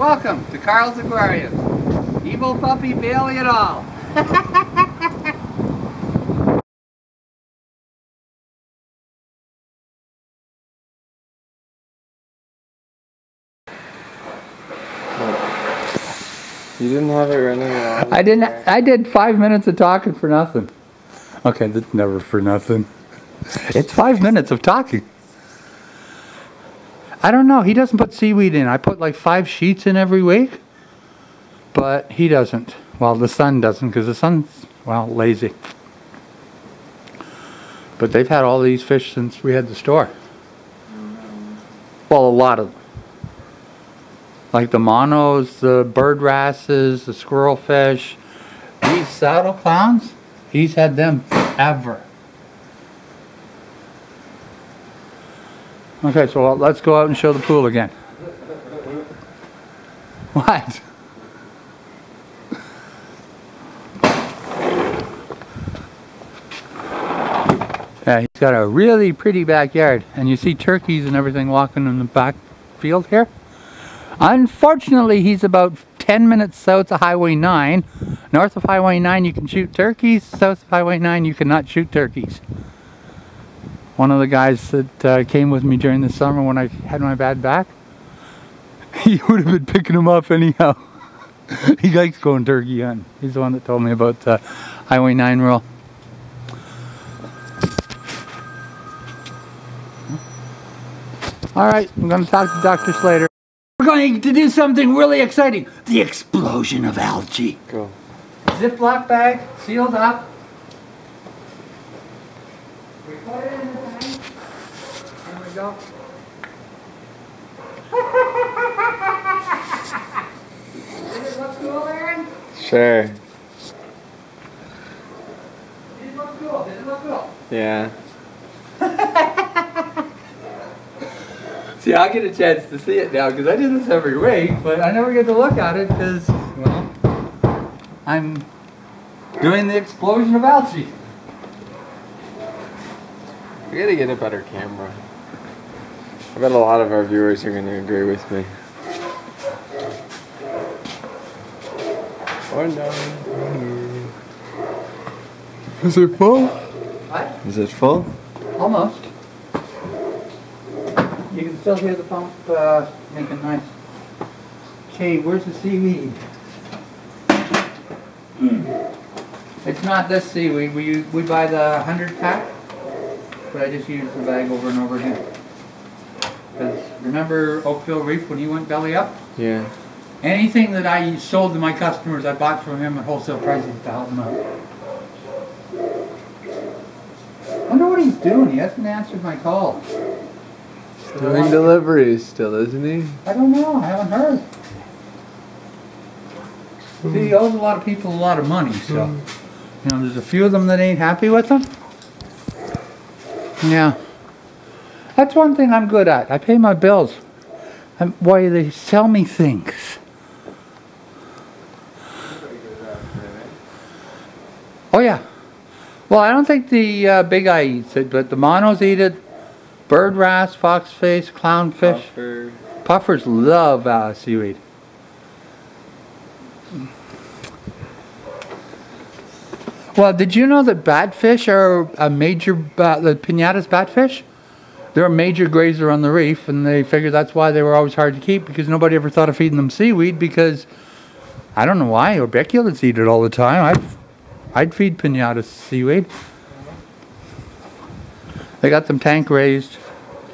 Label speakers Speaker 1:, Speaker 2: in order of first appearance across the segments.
Speaker 1: Welcome to Carl's Aquarium. Evil puppy Bailey et all.
Speaker 2: You didn't have it running along.
Speaker 1: I didn't. I did five minutes of talking for nothing. Okay, that's never for nothing. It's five minutes of talking. I don't know. He doesn't put seaweed in. I put like five sheets in every week, but he doesn't. Well, the sun doesn't because the son's well lazy. But they've had all these fish since we had the store. Well, a lot of them. Like the monos, the bird wrasses, the squirrel fish, these saddle clowns, he's had them forever. Okay, so let's go out and show the pool again. What? Yeah, he's got a really pretty backyard. And you see turkeys and everything walking in the back field here. Unfortunately, he's about 10 minutes south of Highway 9. North of Highway 9 you can shoot turkeys. South of Highway 9 you cannot shoot turkeys. One of the guys that uh, came with me during the summer when I had my bad back, he would have been picking them up anyhow. he likes going turkey hunting. He's the one that told me about the Highway 9 rule. All right, I'm going to talk to Dr. Slater. We're going to do something really exciting. The explosion of algae.
Speaker 2: Go.
Speaker 1: Ziploc bag, sealed up. We put it in the tank. There. Does it look cool, Aaron?
Speaker 2: Sure.
Speaker 1: Did it look cool? Did it look cool?
Speaker 2: Yeah.
Speaker 1: See, I get a chance to see it now because I do this every week, but I never get to look at it because, well, I'm doing the explosion of algae.
Speaker 2: We gotta get a better camera. I bet a lot of our viewers are gonna agree with me. Or no. Is it full?
Speaker 1: What?
Speaker 2: Is it full?
Speaker 1: Almost. You can still hear the pump uh, making noise. Okay, where's the seaweed? It's not this seaweed. We we buy the 100 pack, but I just use the bag over and over again. Because remember Oakville Reef when he went belly up?
Speaker 2: Yeah.
Speaker 1: Anything that I sold to my customers, I bought from him at wholesale prices to help them out. wonder what he's doing. He hasn't answered my call.
Speaker 2: Doing deliveries still, isn't he?
Speaker 1: I don't know. I haven't heard. Hmm. See, he owes a lot of people a lot of money, so hmm. you know, there's a few of them that ain't happy with him. Yeah, that's one thing I'm good at. I pay my bills. And why they sell me things. Oh yeah. Well, I don't think the uh, big eye eats it, but the monos eat it. Bird wrasse, foxface, clownfish.
Speaker 2: Puffer.
Speaker 1: Puffers love uh, seaweed. Well, did you know that batfish are a major, uh, the pinnatus batfish? They're a major grazer on the reef, and they figured that's why they were always hard to keep because nobody ever thought of feeding them seaweed because I don't know why orbiculats eat it all the time. I've, I'd feed pinnatus seaweed. They got them tank raised.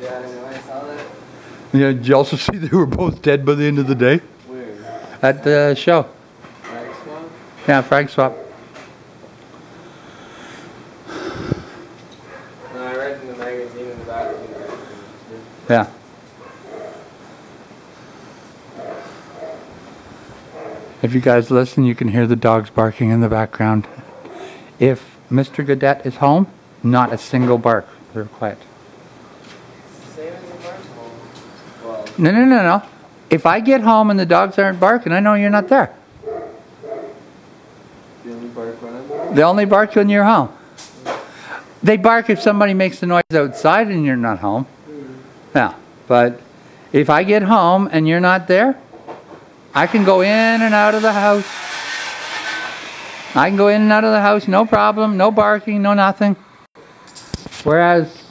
Speaker 2: Yeah, I know, I saw that.
Speaker 1: Yeah, did you also see they were both dead by the end of the day
Speaker 2: Where?
Speaker 1: at the show?
Speaker 2: Frag swap?
Speaker 1: Yeah, frag swap.
Speaker 2: No, I read in the magazine in the back.
Speaker 1: Yeah. If you guys listen, you can hear the dogs barking in the background. If Mr. Gadet is home, not a single bark. They're quiet.
Speaker 2: Same as the bark hole. Well,
Speaker 1: No, no, no, no. If I get home and the dogs aren't barking, I know you're not there.
Speaker 2: the only bark when I'm there.
Speaker 1: They only bark when you're home. They bark if somebody makes a noise outside and you're not home. Yeah, but if I get home and you're not there, I can go in and out of the house. I can go in and out of the house, no problem, no barking, no nothing. Whereas,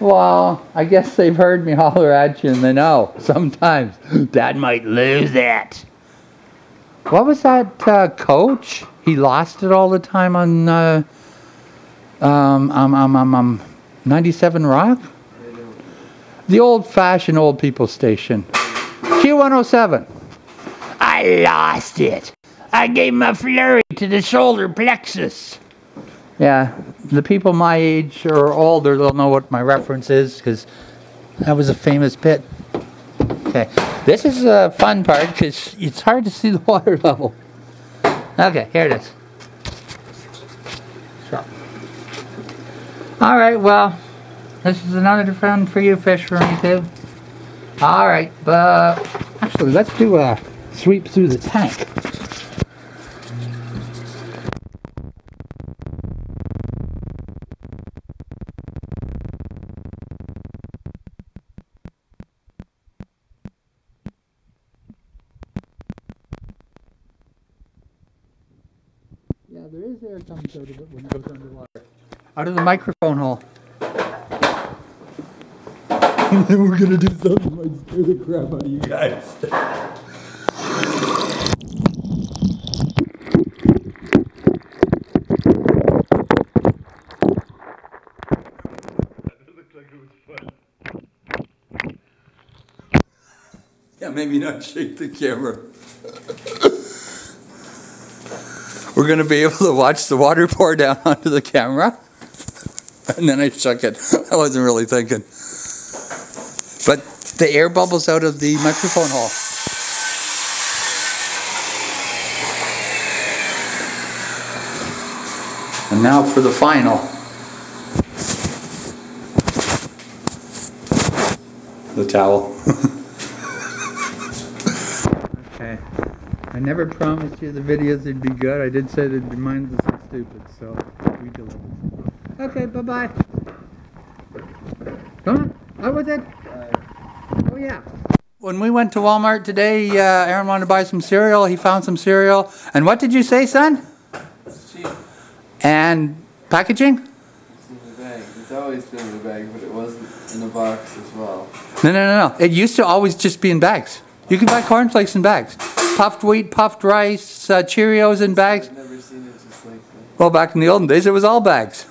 Speaker 1: well, I guess they've heard me holler at you and they know sometimes. Dad might lose it. What was that uh, coach? He lost it all the time on uh, um, um, um, um, um, 97 Rock? The old fashioned old people station. Q107. I lost it. I gave my flurry to the shoulder plexus. Yeah, the people my age or older, they'll know what my reference is because that was a famous bit. Okay, this is a fun part because it's hard to see the water level. Okay, here it is. All right, well, this is another fun for you, fish for me too. All right, but actually, let's do a sweep through the tank. Yeah, there is air comes out of it when it goes underwater. Out of the microphone hole. And then we're gonna do something that might scare the crap out of you guys. Yeah, maybe not shake the camera. We're gonna be able to watch the water pour down onto the camera. And then I shook it. I wasn't really thinking. But the air bubbles out of the microphone hole. And now for the final. The towel. okay. I never promised you the videos would be good. I did say be mindless and stupid, so we delivered. Okay, bye bye. Come on, out with it. Oh yeah. When we went to Walmart today, uh, Aaron wanted to buy some cereal. He found some cereal. And what did you say, son?
Speaker 2: It's cheap.
Speaker 1: And packaging?
Speaker 2: It's in the bag. It's always been in the bag, but it wasn't in a box as well.
Speaker 1: No, no, no, no. It used to always just be in bags. You can buy cornflakes in bags. Puffed wheat, puffed rice, uh, Cheerios in bags.
Speaker 2: I've never seen it just like that.
Speaker 1: Well, back in the olden days, it was all bags.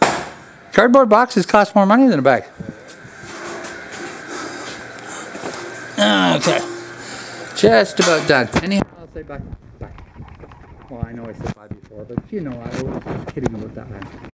Speaker 1: Cardboard boxes cost more money than a bag. Ah, okay. Just about done. Anyhow, I'll say bye. Bye. Well, I know I said bye before, but you know, I was kidding about that, man.